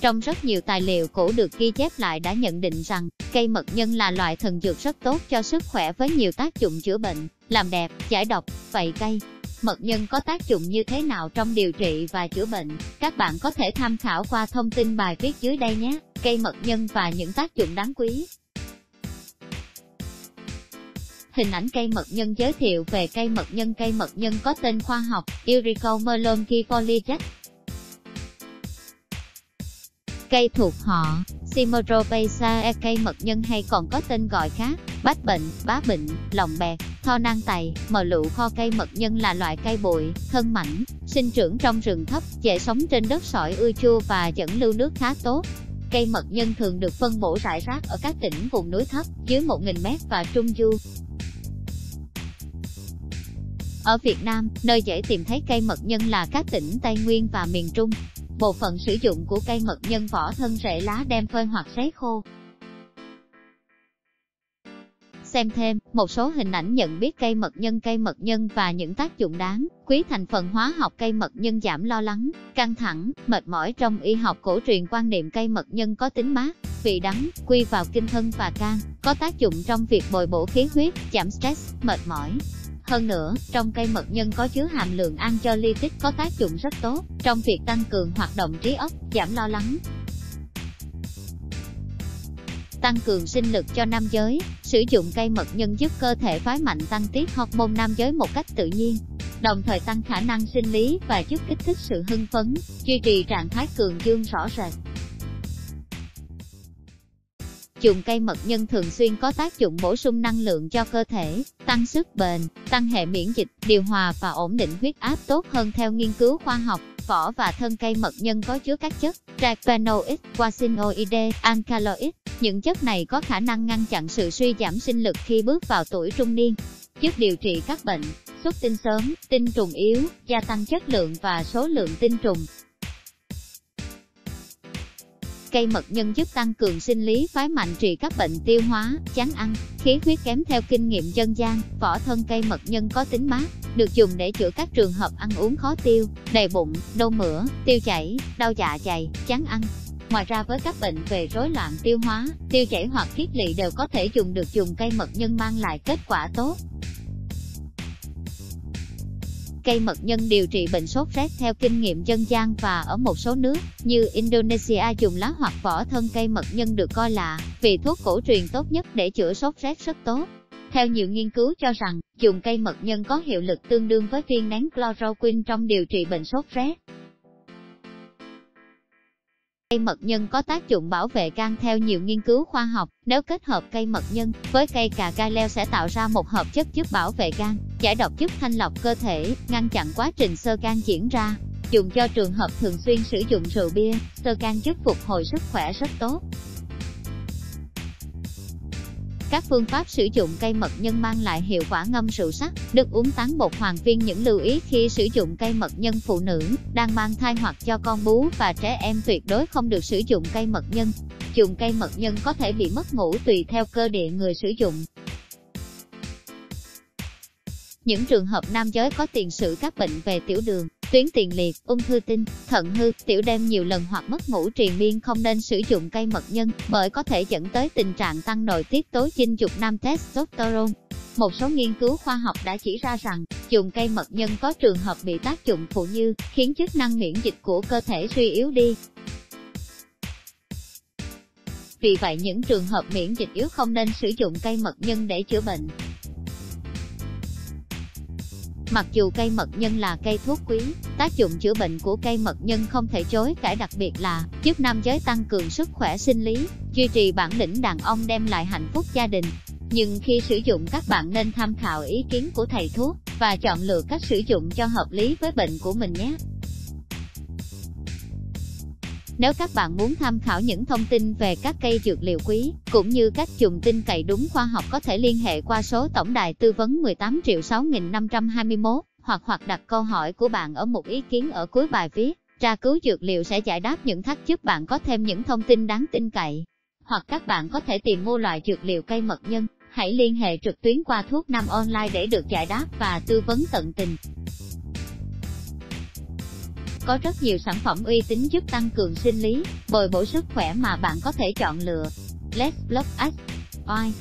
Trong rất nhiều tài liệu cũ được ghi chép lại đã nhận định rằng, cây mật nhân là loại thần dược rất tốt cho sức khỏe với nhiều tác dụng chữa bệnh, làm đẹp, giải độc, vậy cây. Mật nhân có tác dụng như thế nào trong điều trị và chữa bệnh? Các bạn có thể tham khảo qua thông tin bài viết dưới đây nhé. Cây mật nhân và những tác dụng đáng quý. Hình ảnh cây mật nhân giới thiệu về cây mật nhân Cây mật nhân có tên khoa học, Euricau melonchipolijac. Cây thuộc họ, Cimoropaceae cây mật nhân hay còn có tên gọi khác, bách bệnh, bá bệnh, lòng bẹt, tho nang tày, mờ lụ kho cây mật nhân là loại cây bụi, thân mảnh, sinh trưởng trong rừng thấp, dễ sống trên đất sỏi ưa chua và dẫn lưu nước khá tốt. Cây mật nhân thường được phân bổ rải rác ở các tỉnh vùng núi thấp, dưới 1.000m và trung du. Ở Việt Nam, nơi dễ tìm thấy cây mật nhân là các tỉnh Tây Nguyên và miền Trung. Bộ phận sử dụng của cây mật nhân vỏ thân rễ lá đem phơi hoặc sấy khô. Xem thêm, một số hình ảnh nhận biết cây mật nhân cây mật nhân và những tác dụng đáng, quý thành phần hóa học cây mật nhân giảm lo lắng, căng thẳng, mệt mỏi trong y học cổ truyền quan niệm cây mật nhân có tính mát, vị đắng, quy vào kinh thân và can, có tác dụng trong việc bồi bổ khí huyết, giảm stress, mệt mỏi, hơn nữa, trong cây mật nhân có chứa hàm lượng anxiolytic có tác dụng rất tốt trong việc tăng cường hoạt động trí óc, giảm lo lắng. Tăng cường sinh lực cho nam giới, sử dụng cây mật nhân giúp cơ thể phái mạnh tăng tiết hormone nam giới một cách tự nhiên, đồng thời tăng khả năng sinh lý và giúp kích thích sự hưng phấn, duy trì trạng thái cường dương rõ rệt. Dùng cây mật nhân thường xuyên có tác dụng bổ sung năng lượng cho cơ thể, tăng sức bền, tăng hệ miễn dịch, điều hòa và ổn định huyết áp tốt hơn theo nghiên cứu khoa học. Vỏ và thân cây mật nhân có chứa các chất terpenoid, quasinoide, alkaloid. Những chất này có khả năng ngăn chặn sự suy giảm sinh lực khi bước vào tuổi trung niên, giúp điều trị các bệnh, xuất tinh sớm, tinh trùng yếu, gia tăng chất lượng và số lượng tinh trùng, Cây mật nhân giúp tăng cường sinh lý phái mạnh trị các bệnh tiêu hóa, chán ăn, khí huyết kém theo kinh nghiệm dân gian, vỏ thân cây mật nhân có tính mát, được dùng để chữa các trường hợp ăn uống khó tiêu, đầy bụng, nôn mửa, tiêu chảy, đau dạ dày, chán ăn. Ngoài ra với các bệnh về rối loạn tiêu hóa, tiêu chảy hoặc kiết lỵ đều có thể dùng được dùng cây mật nhân mang lại kết quả tốt. Cây mật nhân điều trị bệnh sốt rét theo kinh nghiệm dân gian và ở một số nước, như Indonesia dùng lá hoặc vỏ thân cây mật nhân được coi là vị thuốc cổ truyền tốt nhất để chữa sốt rét rất tốt. Theo nhiều nghiên cứu cho rằng, dùng cây mật nhân có hiệu lực tương đương với viên nén chloroquine trong điều trị bệnh sốt rét. Cây mật nhân có tác dụng bảo vệ gan theo nhiều nghiên cứu khoa học, nếu kết hợp cây mật nhân với cây cà gai leo sẽ tạo ra một hợp chất giúp bảo vệ gan, giải độc giúp thanh lọc cơ thể, ngăn chặn quá trình sơ gan diễn ra. Dùng cho trường hợp thường xuyên sử dụng rượu bia, sơ gan giúp phục hồi sức khỏe rất tốt. Các phương pháp sử dụng cây mật nhân mang lại hiệu quả ngâm rượu sắc, được uống tán bột hoàng viên những lưu ý khi sử dụng cây mật nhân phụ nữ, đang mang thai hoặc cho con bú và trẻ em tuyệt đối không được sử dụng cây mật nhân. Dùng cây mật nhân có thể bị mất ngủ tùy theo cơ địa người sử dụng. Những trường hợp nam giới có tiền sử các bệnh về tiểu đường, tuyến tiền liệt, ung thư tinh, thận hư, tiểu đêm nhiều lần hoặc mất ngủ triền miên không nên sử dụng cây mật nhân, bởi có thể dẫn tới tình trạng tăng nội tiết tố chinh dục nam testosterone. Một số nghiên cứu khoa học đã chỉ ra rằng, dùng cây mật nhân có trường hợp bị tác dụng phụ như, khiến chức năng miễn dịch của cơ thể suy yếu đi. Vì vậy những trường hợp miễn dịch yếu không nên sử dụng cây mật nhân để chữa bệnh. Mặc dù cây mật nhân là cây thuốc quý, tác dụng chữa bệnh của cây mật nhân không thể chối cãi đặc biệt là giúp nam giới tăng cường sức khỏe sinh lý, duy trì bản lĩnh đàn ông đem lại hạnh phúc gia đình. Nhưng khi sử dụng các bạn nên tham khảo ý kiến của thầy thuốc và chọn lựa cách sử dụng cho hợp lý với bệnh của mình nhé. Nếu các bạn muốn tham khảo những thông tin về các cây dược liệu quý, cũng như cách dùng tin cậy đúng khoa học có thể liên hệ qua số tổng đài tư vấn 18 triệu 6521, hoặc hoặc đặt câu hỏi của bạn ở một ý kiến ở cuối bài viết. Tra cứu dược liệu sẽ giải đáp những thắc giúp bạn có thêm những thông tin đáng tin cậy. Hoặc các bạn có thể tìm mua loại dược liệu cây mật nhân, hãy liên hệ trực tuyến qua thuốc nam online để được giải đáp và tư vấn tận tình. Có rất nhiều sản phẩm uy tín giúp tăng cường sinh lý, bồi bổ sức khỏe mà bạn có thể chọn lựa. Let's Block X. Oai.